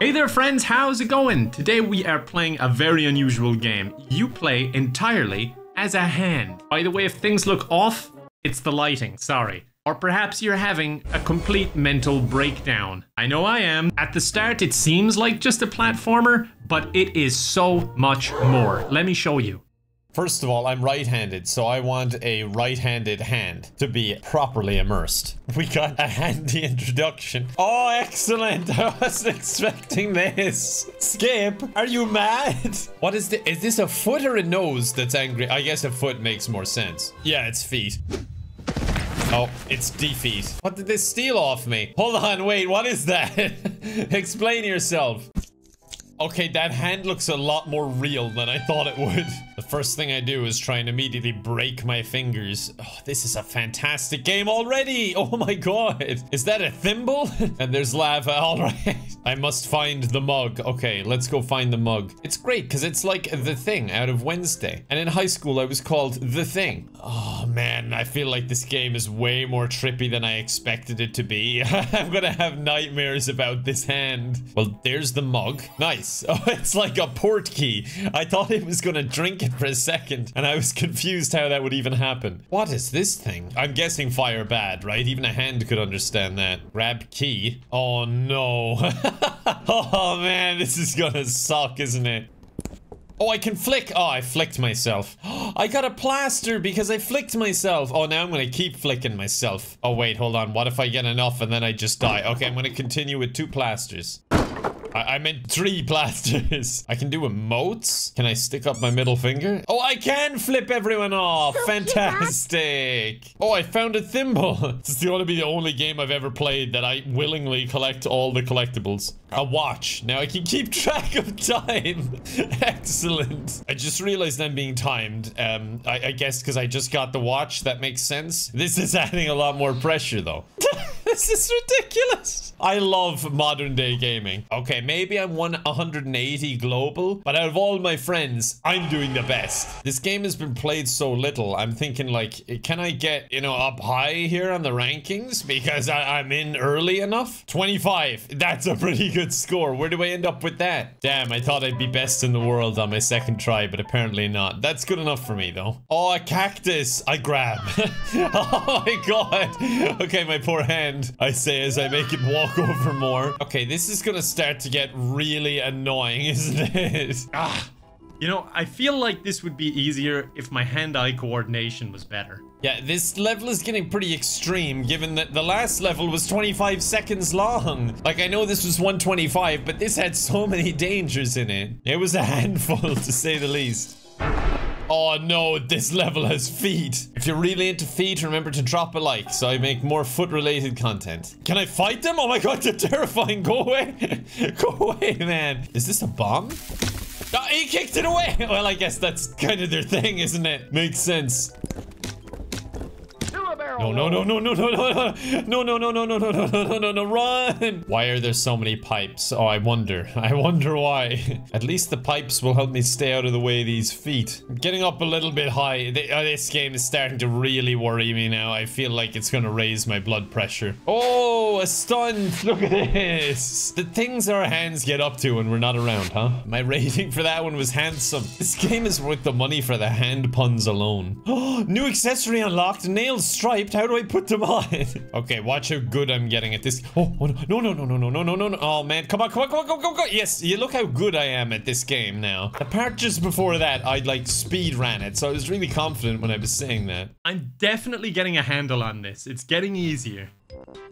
Hey there friends, how's it going? Today we are playing a very unusual game. You play entirely as a hand. By the way, if things look off, it's the lighting, sorry. Or perhaps you're having a complete mental breakdown. I know I am. At the start, it seems like just a platformer, but it is so much more. Let me show you. First of all, I'm right-handed, so I want a right-handed hand to be properly immersed. We got a handy introduction. Oh, excellent! I wasn't expecting this. Skip, are you mad? What is this? Is this a foot or a nose that's angry? I guess a foot makes more sense. Yeah, it's feet. Oh, it's defeat. What did this steal off me? Hold on, wait, what is that? Explain yourself. Okay, that hand looks a lot more real than I thought it would. The first thing I do is try and immediately break my fingers. Oh, this is a fantastic game already. Oh my god. Is that a thimble? and there's lava. All right. I must find the mug. Okay, let's go find the mug. It's great because it's like the thing out of Wednesday. And in high school, I was called the thing. Oh man, I feel like this game is way more trippy than I expected it to be. I'm gonna have nightmares about this hand. Well, there's the mug. Nice. Oh, it's like a port key. I thought it was gonna drink it for a second, and I was confused how that would even happen. What is this thing? I'm guessing fire bad, right? Even a hand could understand that. Grab key. Oh no. oh man, this is gonna suck, isn't it? Oh, I can flick. Oh, I flicked myself. I got a plaster because I flicked myself. Oh, now I'm going to keep flicking myself. Oh, wait, hold on. What if I get enough and then I just die? Okay, I'm going to continue with two plasters. I, I meant three plasters. I can do emotes. Can I stick up my middle finger? Oh, I can flip everyone off. Fantastic. Oh, I found a thimble. this is going to be the only game I've ever played that I willingly collect all the collectibles. A watch. Now I can keep track of time. Excellent. I just realized I'm being timed. Um, I, I guess because I just got the watch. That makes sense. This is adding a lot more pressure though. this is ridiculous. I love modern day gaming. Okay, maybe I'm 180 global, but out of all my friends, I'm doing the best. This game has been played so little. I'm thinking like, can I get, you know, up high here on the rankings? Because I I'm in early enough? 25. That's a pretty good score. Where do I end up with that? Damn, I thought I'd be best in the world on my second try, but apparently not. That's good enough for me though. Oh, a cactus. I grab. oh my god. Okay, my poor hand. I say as I make it walk over more. Okay, this is gonna start to get really annoying, isn't it? Ah. You know, I feel like this would be easier if my hand-eye coordination was better. Yeah, this level is getting pretty extreme given that the last level was 25 seconds long. Like, I know this was 125, but this had so many dangers in it. It was a handful, to say the least. Oh no, this level has feet. If you're really into feet, remember to drop a like so I make more foot-related content. Can I fight them? Oh my god, they're terrifying. Go away. Go away, man. Is this a bomb? Oh, he kicked it away. Well, I guess that's kind of their thing, isn't it? Makes sense. No, no, no, no, no, no, no, no, no, no, no, no, no, no, no, no, no, no, run! Why are there so many pipes? Oh, I wonder. I wonder why. At least the pipes will help me stay out of the way of these feet. Getting up a little bit high. This game is starting to really worry me now. I feel like it's gonna raise my blood pressure. Oh, a stunt! Look at this! The things our hands get up to when we're not around, huh? My rating for that one was handsome. This game is worth the money for the hand puns alone. Oh, new accessory unlocked. Nails How do I put them on? okay, watch how good I'm getting at this. Oh, oh, no, no, no, no, no, no, no, no, no. Oh, man. Come on, come on, come on, go, go, go. Yes, you look how good I am at this game now. The part just before that, I like speed ran it. So I was really confident when I was saying that. I'm definitely getting a handle on this. It's getting easier.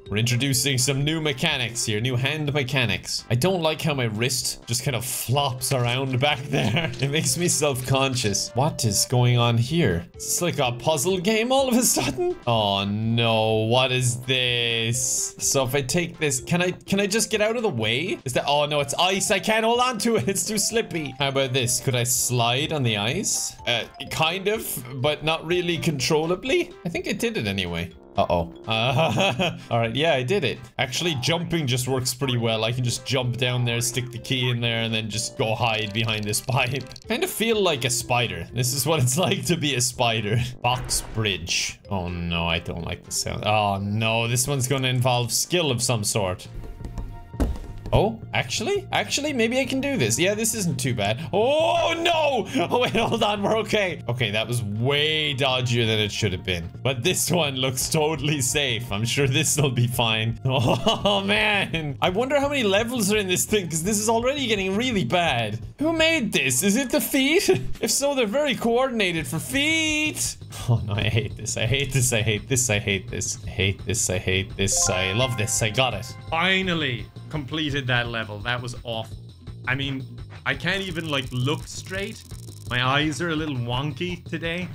We're introducing some new mechanics here, new hand mechanics. I don't like how my wrist just kind of flops around back there. It makes me self-conscious. What is going on here? It's like a puzzle game all of a sudden? Oh no, what is this? So if I take this, can I can I just get out of the way? Is that, oh no, it's ice. I can't hold on to it. It's too slippy. How about this? Could I slide on the ice? Uh, kind of, but not really controllably. I think I did it anyway. Uh-oh. Uh, all right, yeah, I did it. Actually, jumping just works pretty well. I can just jump down there, stick the key in there, and then just go hide behind this pipe. Kind of feel like a spider. This is what it's like to be a spider. Box bridge. Oh no, I don't like the sound. Oh no, this one's gonna involve skill of some sort. Oh, actually? Actually, maybe I can do this. Yeah, this isn't too bad. Oh, no! Oh, wait, hold on. We're okay. Okay, that was way dodgier than it should have been. But this one looks totally safe. I'm sure this will be fine. Oh, man. I wonder how many levels are in this thing, because this is already getting really bad. Who made this? Is it the feet? if so, they're very coordinated for feet. Oh, no, I hate this. I hate this. I hate this. I hate this. I hate this. I hate this. I love this. I got it. Finally completed that level. That was awful. I mean, I can't even like look straight. My eyes are a little wonky today,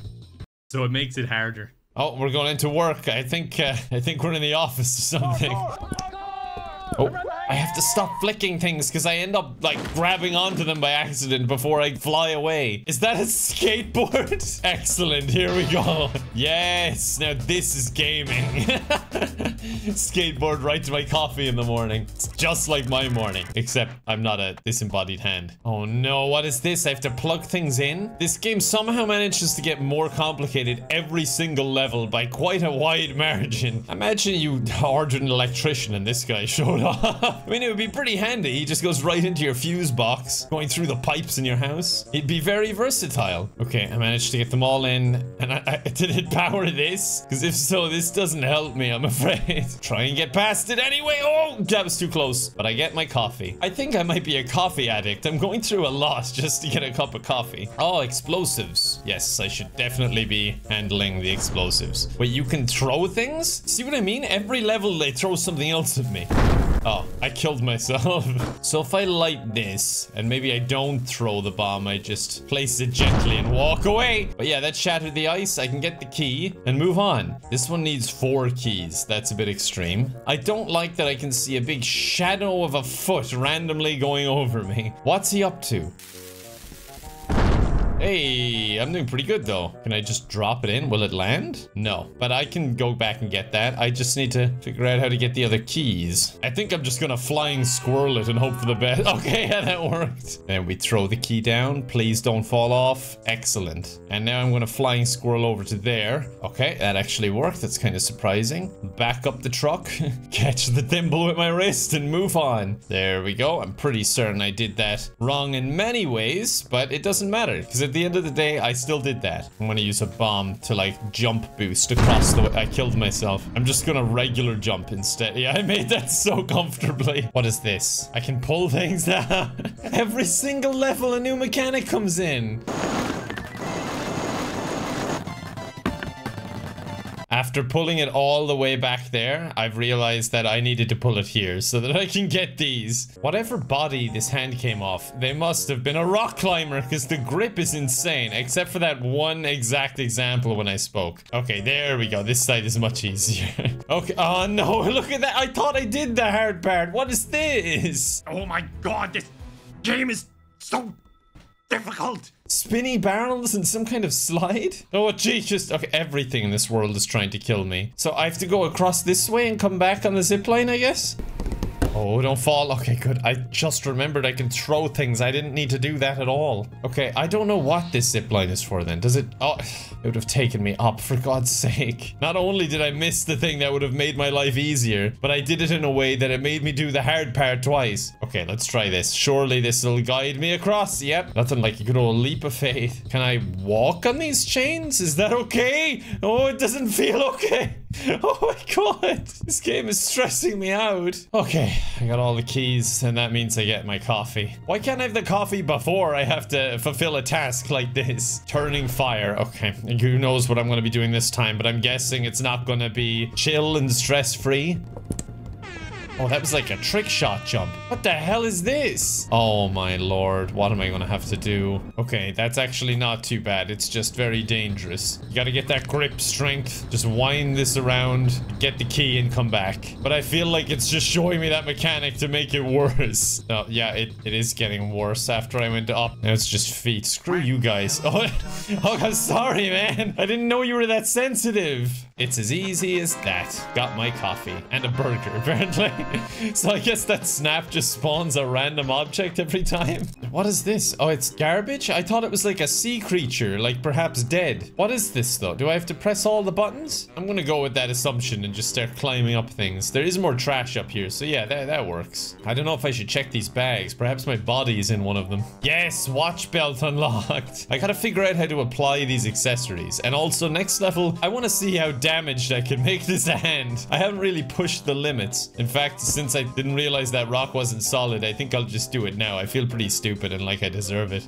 so it makes it harder. Oh, we're going into work. I think uh, I think we're in the office or something. Oh, I have to stop flicking things because I end up like grabbing onto them by accident before I fly away. Is that a skateboard? Excellent, here we go. Yes, now this is gaming. Skateboard right to my coffee in the morning. It's just like my morning, except I'm not a disembodied hand. Oh no, what is this? I have to plug things in? This game somehow manages to get more complicated every single level by quite a wide margin. Imagine you ordered an electrician and this guy showed up. I mean, it would be pretty handy. He just goes right into your fuse box, going through the pipes in your house. He'd be very versatile. Okay, I managed to get them all in. And I, I did it power this? Because if so, this doesn't help me, I'm afraid. Try and get past it anyway. Oh, that was too close. But I get my coffee. I think I might be a coffee addict. I'm going through a lot just to get a cup of coffee. Oh, explosives. Yes, I should definitely be handling the explosives. Wait, you can throw things? See what I mean? Every level they throw something else at me. Oh, I killed myself. so if I light this, and maybe I don't throw the bomb, I just place it gently and walk away. But yeah, that shattered the ice. I can get the key and move on. This one needs four keys. That's a bit extreme. I don't like that I can see a big shadow of a foot randomly going over me. What's he up to? Hey, I'm doing pretty good though. Can I just drop it in? Will it land? No, but I can go back and get that. I just need to figure out how to get the other keys. I think I'm just gonna flying squirrel it and hope for the best. Okay, yeah, that worked. And we throw the key down. Please don't fall off. Excellent. And now I'm gonna flying squirrel over to there. Okay, that actually worked. That's kind of surprising. Back up the truck, catch the thimble with my wrist and move on. There we go. I'm pretty certain I did that wrong in many ways, but it doesn't matter because at the end of the day, I still did that. I'm gonna use a bomb to like jump boost across the way. I killed myself. I'm just gonna regular jump instead. Yeah, I made that so comfortably. What is this? I can pull things now. Every single level a new mechanic comes in. After pulling it all the way back there, I've realized that I needed to pull it here so that I can get these. Whatever body this hand came off, they must have been a rock climber because the grip is insane, except for that one exact example when I spoke. Okay, there we go. This side is much easier. okay. Oh no, look at that. I thought I did the hard part. What is this? Oh my god, this game is so difficult. Spinny barrels and some kind of slide? Oh, Jesus. Okay, everything in this world is trying to kill me. So I have to go across this way and come back on the zip line, I guess? Oh, don't fall. Okay, good. I just remembered I can throw things. I didn't need to do that at all. Okay, I don't know what this zip line is for then. Does it... Oh, it would have taken me up, for God's sake. Not only did I miss the thing that would have made my life easier, but I did it in a way that it made me do the hard part twice. Okay, let's try this. Surely this will guide me across. Yep. Nothing like a good old leap of faith. Can I walk on these chains? Is that okay? Oh, it doesn't feel okay. Oh my god, this game is stressing me out. Okay, I got all the keys, and that means I get my coffee. Why can't I have the coffee before I have to fulfill a task like this? Turning fire. Okay, who knows what I'm to be doing this time, but I'm guessing it's not to be chill and stress-free. Oh, that was like a trick shot jump. What the hell is this? Oh my lord, what am I gonna have to do? Okay, that's actually not too bad. It's just very dangerous. You gotta get that grip strength. Just wind this around, get the key and come back. But I feel like it's just showing me that mechanic to make it worse. Oh, yeah, it, it is getting worse after I went up. Now it's just feet. Screw you guys. Oh, oh, I'm sorry, man. I didn't know you were that sensitive. It's as easy as that. Got my coffee and a burger, apparently. so I guess that snap just spawns a random object every time. What is this? Oh, it's garbage? I thought it was like a sea creature, like perhaps dead. What is this though? Do I have to press all the buttons? I'm gonna go with that assumption and just start climbing up things. There is more trash up here, so yeah, that, that works. I don't know if I should check these bags. Perhaps my body is in one of them. Yes, watch belt unlocked. I gotta figure out how to apply these accessories. And also next level, I wanna see how damaged I can make this hand. I haven't really pushed the limits. In fact, since I didn't realize that rock wasn't solid, I think I'll just do it now. I feel pretty stupid and like I deserve it.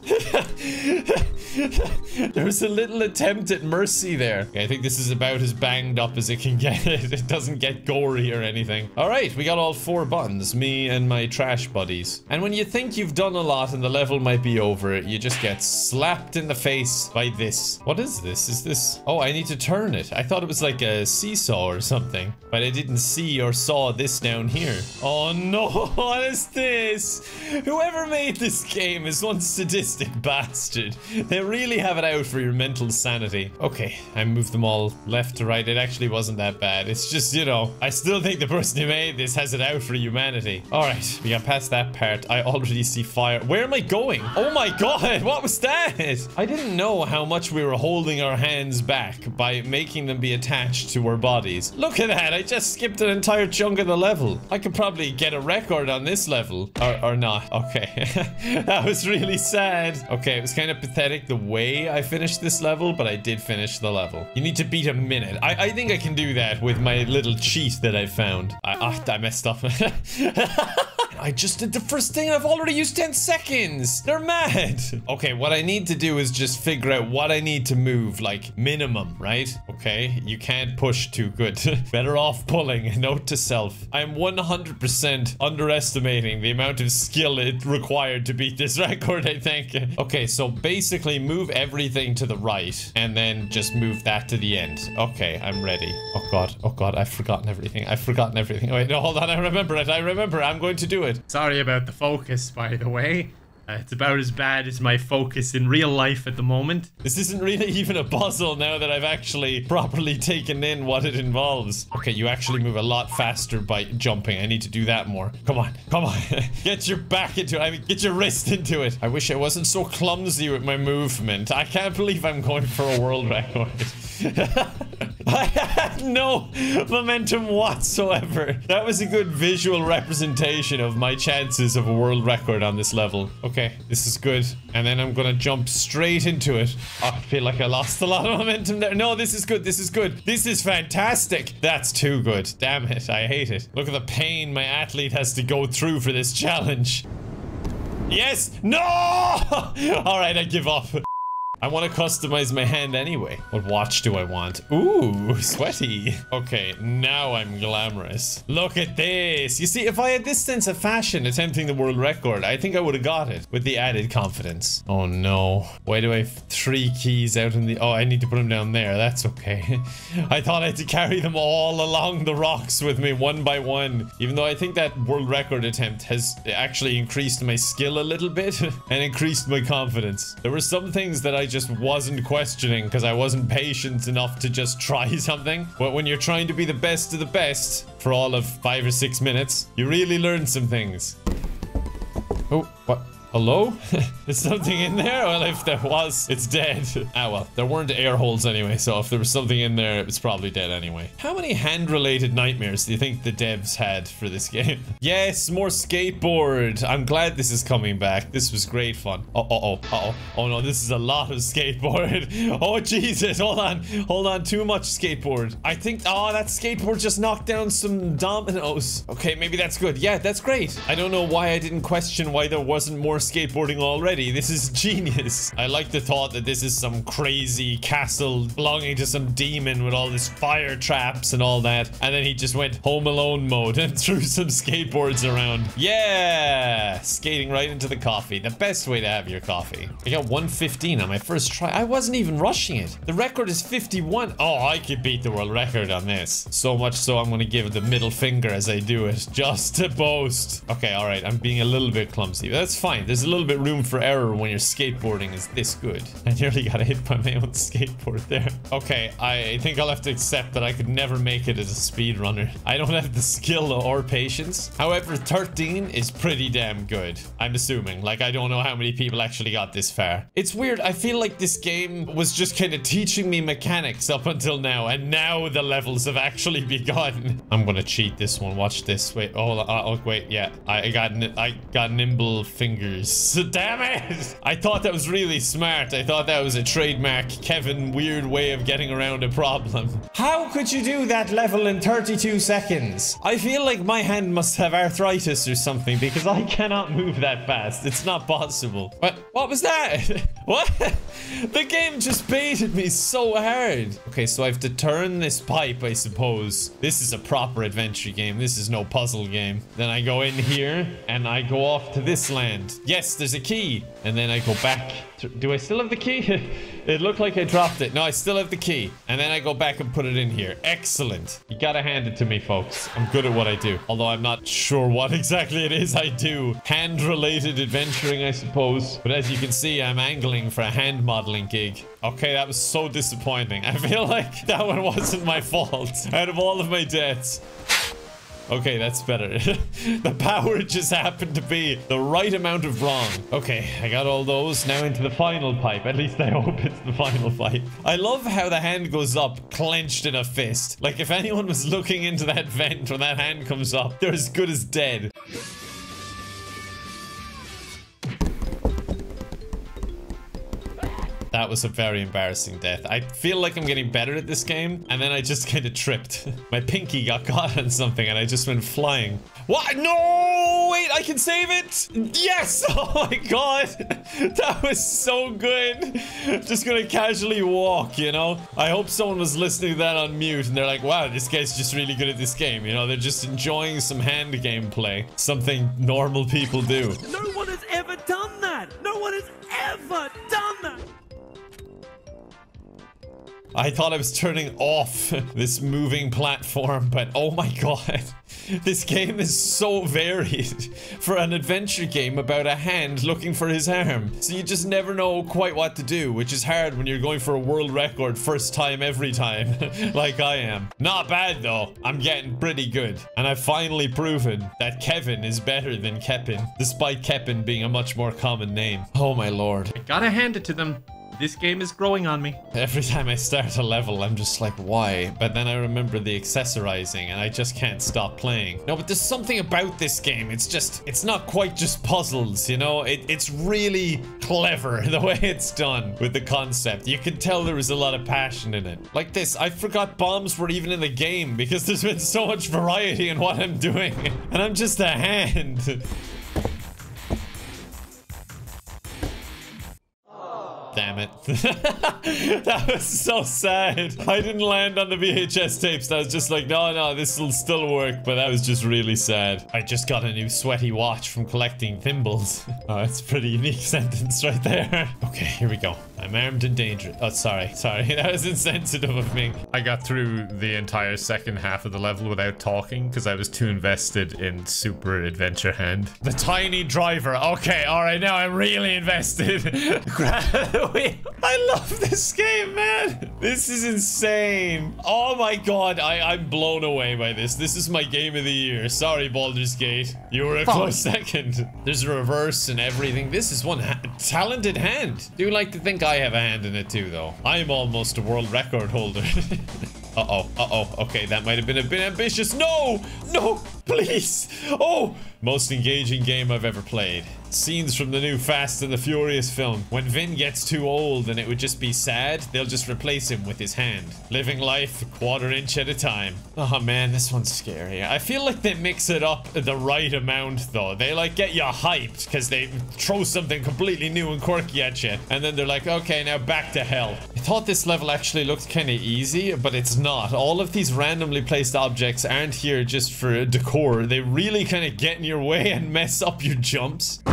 there was a little attempt at mercy there. Okay, I think this is about as banged up as it can get. it doesn't get gory or anything. All right, we got all four buttons, me and my trash buddies. And when you think you've done a lot and the level might be over, you just get slapped in the face by this. What is this? Is this... Oh, I need to turn it. I thought it was like a seesaw or something, but I didn't see or saw this down here. Oh no, what is this? Whoever made this game is one sadistic bastard. They really have it out for your mental sanity. Okay, I moved them all left to right. It actually wasn't that bad. It's just, you know, I still think the person who made this has it out for humanity. All right, we got past that part. I already see fire. Where am I going? Oh my god, what was that? I didn't know how much we were holding our hands back by making them be attached to our bodies. Look at that, I just skipped an entire chunk of the level. I could probably get a record on this level. Or, or not. Okay. that was really sad. Okay, it was kind of pathetic the way I finished this level, but I did finish the level. You need to beat a minute. I, I think I can do that with my little cheat that I found. I, ah, I messed up. I just did the first thing I've already used 10 seconds. They're mad. Okay, what I need to do is just figure out what I need to move, like minimum, right? Okay, you can't push too good. Better off pulling. Note to self. I'm 100% underestimating the amount of skill it required to beat this record, I think. Okay, so basically move everything to the right and then just move that to the end. Okay, I'm ready. Oh god, oh god, I've forgotten everything. I've forgotten everything. Wait, no, hold on, I remember it. I remember. I'm going to do it. Sorry about the focus, by the way. Uh, it's about as bad as my focus in real life at the moment. This isn't really even a puzzle now that I've actually properly taken in what it involves. Okay, you actually move a lot faster by jumping. I need to do that more. Come on, come on. get your back into it. I mean, get your wrist into it. I wish I wasn't so clumsy with my movement. I can't believe I'm going for a world record. I had no momentum whatsoever. That was a good visual representation of my chances of a world record on this level. Okay, this is good. And then I'm gonna jump straight into it. Oh, I feel like I lost a lot of momentum there. No, this is good. This is good. This is fantastic. That's too good. Damn it. I hate it. Look at the pain my athlete has to go through for this challenge. Yes! No! All right, I give up. I want to customize my hand anyway. What watch do I want? Ooh, sweaty. Okay, now I'm glamorous. Look at this. You see, if I had this sense of fashion attempting the world record, I think I would have got it with the added confidence. Oh no. Why do I have three keys out in the... Oh, I need to put them down there. That's okay. I thought I had to carry them all along the rocks with me one by one. Even though I think that world record attempt has actually increased my skill a little bit and increased my confidence. There were some things that I I just wasn't questioning because I wasn't patient enough to just try something. But when you're trying to be the best of the best for all of five or six minutes, you really learn some things. Oh, what? Hello? Is something in there? Well, if there was, it's dead. ah, well, there weren't air holes anyway, so if there was something in there, it's probably dead anyway. How many hand-related nightmares do you think the devs had for this game? yes, more skateboard. I'm glad this is coming back. This was great fun. Oh, oh, oh, oh. Oh no, this is a lot of skateboard. oh, Jesus. Hold on. Hold on. Too much skateboard. I think, oh, that skateboard just knocked down some dominoes. Okay, maybe that's good. Yeah, that's great. I don't know why I didn't question why there wasn't more skateboarding already. This is genius. I like the thought that this is some crazy castle belonging to some demon with all this fire traps and all that. And then he just went home alone mode and threw some skateboards around. Yeah. skating right into the coffee. The best way to have your coffee. I got 115 on my first try. I wasn't even rushing it. The record is 51. Oh, I could beat the world record on this. So much so I'm gonna give the middle finger as I do it, just to boast. Okay, all right, I'm being a little bit clumsy. That's fine. There's a little bit room for error when your skateboarding is this good. I nearly got hit by my own skateboard there. Okay, I think I'll have to accept that I could never make it as a speedrunner. I don't have the skill or patience. However, 13 is pretty damn good. I'm assuming. Like, I don't know how many people actually got this far. It's weird. I feel like this game was just kind of teaching me mechanics up until now, and now the levels have actually begun. I'm gonna cheat this one. Watch this. Wait, oh, oh wait, yeah. I got I got nimble fingers. Damn it! I thought that was really smart. I thought that was a trademark Kevin weird way of getting around a problem. How could you do that level in 32 seconds? I feel like my hand must have arthritis or something because I cannot move that fast. It's not possible. What? What was that? What? the game just baited me so hard. Okay, so I have to turn this pipe, I suppose. This is a proper adventure game. This is no puzzle game. Then I go in here and I go off to this land. Yes, there's a key. And then I go back. Do I still have the key? it looked like I dropped it. No, I still have the key. And then I go back and put it in here. Excellent. You gotta hand it to me, folks. I'm good at what I do. Although I'm not sure what exactly it is I do. Hand-related adventuring, I suppose. But as you can see, I'm angling for a hand modeling gig. Okay, that was so disappointing. I feel like that one wasn't my fault. Out of all of my deaths. Okay, that's better. the power just happened to be the right amount of wrong. Okay, I got all those. Now into the final pipe. At least I hope it's the final pipe. I love how the hand goes up clenched in a fist. Like if anyone was looking into that vent when that hand comes up, they're as good as dead. That was a very embarrassing death. I feel like I'm getting better at this game, and then I just kind of tripped. My pinky got caught on something, and I just went flying. What? No! Wait, I can save it? Yes! Oh my god! That was so good! Just gonna casually walk, you know? I hope someone was listening to that on mute, and they're like, wow, this guy's just really good at this game, you know? They're just enjoying some hand gameplay. Something normal people do. No one has ever I thought I was turning off this moving platform, but oh my god. This game is so varied for an adventure game about a hand looking for his arm. So you just never know quite what to do, which is hard when you're going for a world record first time every time, like I am. Not bad though. I'm getting pretty good. And I've finally proven that Kevin is better than Kepin, despite Kepin being a much more common name. Oh my lord. I gotta hand it to them. This game is growing on me. Every time I start a level, I'm just like, why? But then I remember the accessorizing and I just can't stop playing. No, but there's something about this game. It's just, it's not quite just puzzles, you know? It, it's really clever the way it's done with the concept. You can tell there was a lot of passion in it. Like this, I forgot bombs were even in the game because there's been so much variety in what I'm doing. And I'm just a hand. Damn it. that was so sad. I didn't land on the VHS tapes. I was just like, no, no, this will still work. But that was just really sad. I just got a new sweaty watch from collecting thimbles. oh, that's a pretty unique sentence right there. Okay, here we go. I'm armed and dangerous. Oh, sorry. Sorry. That was insensitive of me. I got through the entire second half of the level without talking because I was too invested in Super Adventure Hand. The tiny driver. Okay, all right. Now I'm really invested. I love this game, man. This is insane. Oh my god, I, I'm blown away by this. This is my game of the year. Sorry, Baldur's Gate. You were a close second. There's a reverse and everything. This is one ha talented hand. Do you like to think I have a hand in it too, though. I am almost a world record holder. Uh-oh, uh-oh. Okay, that might have been a bit ambitious. No! No! Please! Oh! Most engaging game I've ever played. Scenes from the new Fast and the Furious film. When Vin gets too old and it would just be sad, they'll just replace him with his hand. Living life a quarter inch at a time. Oh man, this one's scary. I feel like they mix it up the right amount though. They like get you hyped because they throw something completely new and quirky at you. And then they're like, okay, now back to hell. I thought this level actually looked kind of easy, but it's not. All of these randomly placed objects aren't here just for decor. They really kind of get in your way and mess up your jumps.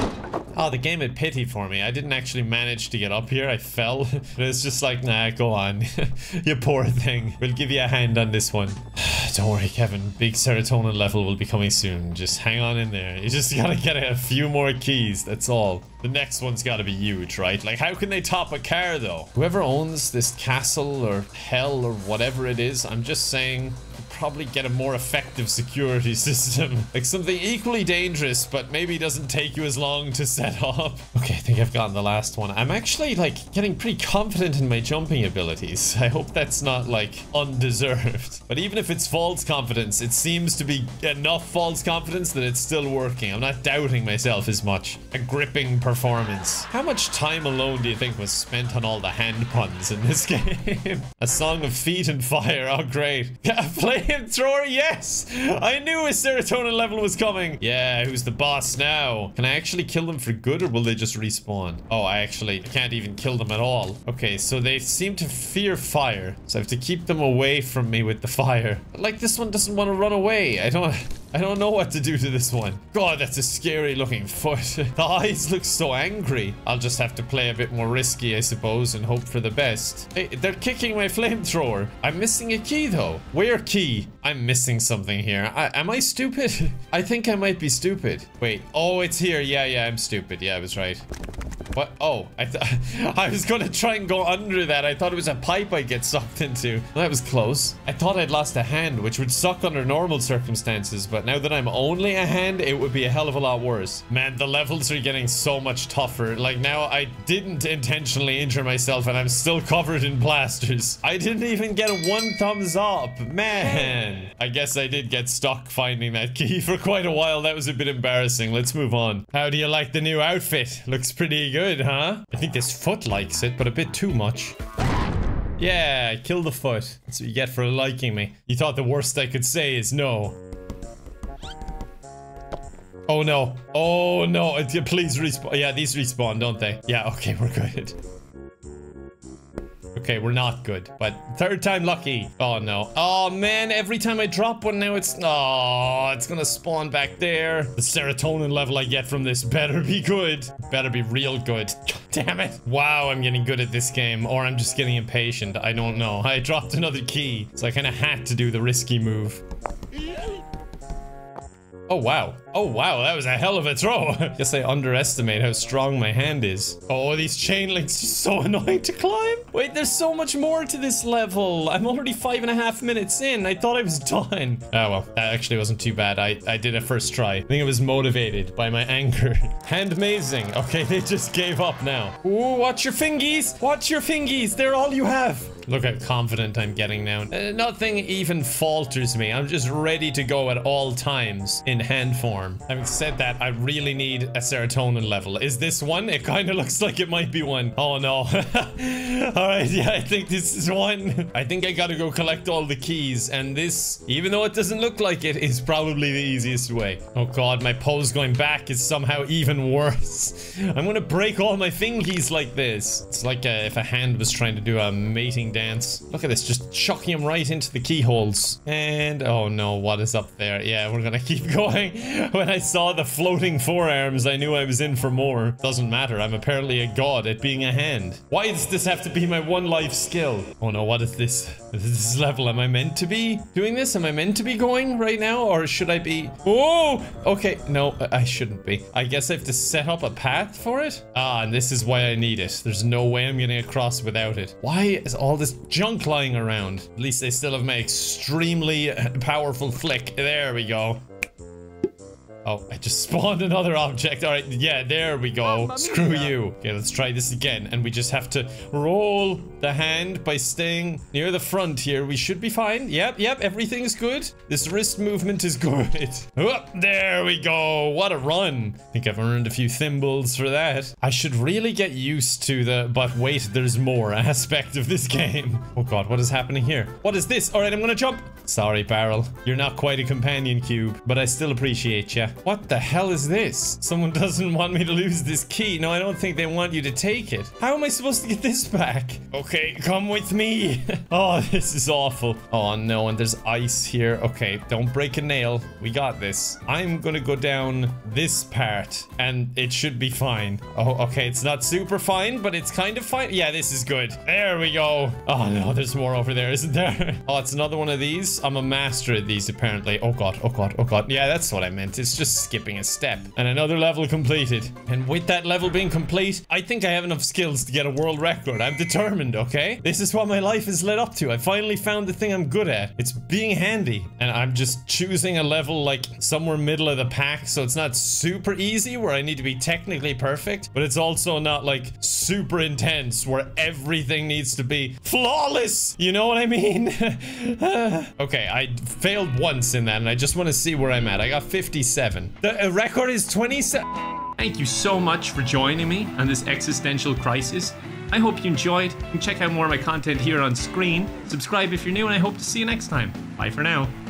Oh, the game had pity for me. I didn't actually manage to get up here. I fell. it's just like, nah, go on. you poor thing. We'll give you a hand on this one. Don't worry, Kevin. Big serotonin level will be coming soon. Just hang on in there. You just gotta get a few more keys. That's all. The next one's gotta be huge, right? Like, how can they top a car, though? Whoever owns this castle or hell or whatever it is, I'm just saying probably get a more effective security system. like something equally dangerous, but maybe doesn't take you as long to set up. Okay, I think I've gotten the last one. I'm actually like getting pretty confident in my jumping abilities. I hope that's not like undeserved. But even if it's false confidence, it seems to be enough false confidence that it's still working. I'm not doubting myself as much. A gripping performance. How much time alone do you think was spent on all the hand puns in this game? a song of feet and fire. Oh, great. Yeah, play flamethrower, yes! I knew his serotonin level was coming. Yeah, who's the boss now? Can I actually kill them for good or will they just respawn? Oh, I actually can't even kill them at all. Okay, so they seem to fear fire. So I have to keep them away from me with the fire. Like this one doesn't want to run away. I don't... I don't know what to do to this one. God, that's a scary looking foot. the eyes look so angry. I'll just have to play a bit more risky, I suppose, and hope for the best. Hey, they're kicking my flamethrower. I'm missing a key, though. Where key? I'm missing something here. I, am I stupid? I think I might be stupid. Wait. Oh, it's here. Yeah, yeah, I'm stupid. Yeah, I was right. What? Oh, I, I was gonna try and go under that. I thought it was a pipe I'd get sucked into. That was close. I thought I'd lost a hand, which would suck under normal circumstances, but now that I'm only a hand, it would be a hell of a lot worse. Man, the levels are getting so much tougher. Like now, I didn't intentionally injure myself and I'm still covered in plasters. I didn't even get one thumbs up. Man. I guess I did get stuck finding that key for quite a while. That was a bit embarrassing. Let's move on. How do you like the new outfit? Looks pretty good good, huh? I think this foot likes it, but a bit too much. Yeah, kill the foot. That's what you get for liking me. You thought the worst I could say is no. Oh no. Oh no. Uh, please respawn. Yeah, these respawn, don't they? Yeah, okay, we're good. Okay, we're not good, but third time lucky. Oh no. Oh man, every time I drop one now it's... Oh, it's gonna spawn back there. The serotonin level I get from this better be good. Better be real good. God damn it. Wow, I'm getting good at this game. Or I'm just getting impatient. I don't know. I dropped another key, so I kind of had to do the risky move. Oh, wow. Oh, wow. That was a hell of a throw. Guess I underestimate how strong my hand is. Oh, these chain links are so annoying to climb. Wait, there's so much more to this level. I'm already five and a half minutes in. I thought I was done. Oh, well, that actually wasn't too bad. I, I did a first try. I think it was motivated by my anger. hand amazing. Okay, they just gave up now. Ooh, watch your fingies. Watch your fingies. They're all you have. Look how confident I'm getting now. Uh, nothing even falters me. I'm just ready to go at all times in hand form. Having said that, I really need a serotonin level. Is this one? It kind of looks like it might be one. Oh no. all right, yeah, I think this is one. I think I gotta go collect all the keys. And this, even though it doesn't look like it, is probably the easiest way. Oh god, my pose going back is somehow even worse. I'm gonna break all my fingies like this. It's like uh, if a hand was trying to do a mating dance. Look at this, just chucking him right into the keyholes. And, oh no, what is up there? Yeah, we're gonna keep going. when I saw the floating forearms, I knew I was in for more. Doesn't matter, I'm apparently a god at being a hand. Why does this have to be my one life skill? Oh no, what is this? This level, am I meant to be doing this? Am I meant to be going right now? Or should I be? Oh, okay, no, I shouldn't be. I guess I have to set up a path for it? Ah, and this is why I need it. There's no way I'm getting across without it. Why is all this junk lying around? At least they still have my extremely powerful flick. There we go. Oh, I just spawned another object. All right, yeah, there we go. Screw you. Okay, let's try this again. And we just have to roll the hand by staying near the front here. We should be fine. Yep, yep, everything's good. This wrist movement is good. Oh, there we go. What a run. I think I've earned a few thimbles for that. I should really get used to the, but wait, there's more aspect of this game. Oh god, what is happening here? What is this? All right, I'm gonna jump. Sorry, Barrel. You're not quite a companion cube, but I still appreciate you. What the hell is this? Someone doesn't want me to lose this key. No, I don't think they want you to take it. How am I supposed to get this back? Okay, come with me. oh, this is awful. Oh no, and there's ice here. Okay, don't break a nail. We got this. I'm gonna go down this part and it should be fine. Oh, okay, it's not super fine, but it's kind of fine. Yeah, this is good. There we go. Oh no, there's more over there, isn't there? oh, it's another one of these. I'm a master at these apparently. Oh god, oh god, oh god. Yeah, that's what I meant. It's just skipping a step. And another level completed. And with that level being complete, I think I have enough skills to get a world record. I'm determined, okay? This is what my life has led up to. I finally found the thing I'm good at. It's being handy. And I'm just choosing a level like somewhere middle of the pack, so it's not super easy where I need to be technically perfect, but it's also not like super intense where everything needs to be flawless. You know what I mean? okay, I failed once in that and I just want to see where I'm at. I got 57. The uh, record is 27. Thank you so much for joining me on this existential crisis. I hope you enjoyed. You can check out more of my content here on screen. Subscribe if you're new, and I hope to see you next time. Bye for now.